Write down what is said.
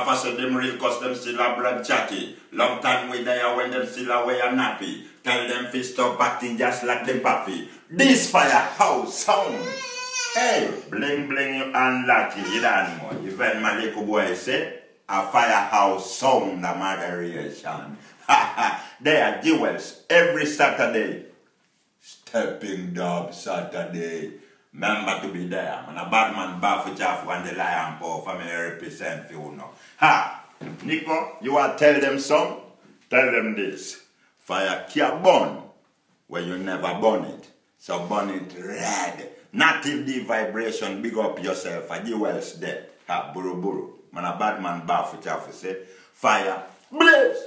Now for so them real cause them still a brad chatty. Long time we there when them still away and nappy. Tell them fi stop acting just like them pappy. This firehouse sound. Hey, bling bling unlucky, you don't. Even my little boy say, a firehouse sound a moderation. they are jewels every Saturday. Stepping Dub Saturday. Remember to be there. Man, a bad man bath with off when the lion paw family represent for you know. Ha! Nico, you to tell them some? Tell them this. Fire can't burn when you never burn it. So burn it red. Natty D Vibration, big up yourself. A jewels there. Ha, Buruburu. Man, a bad man bath with off say, fire blaze.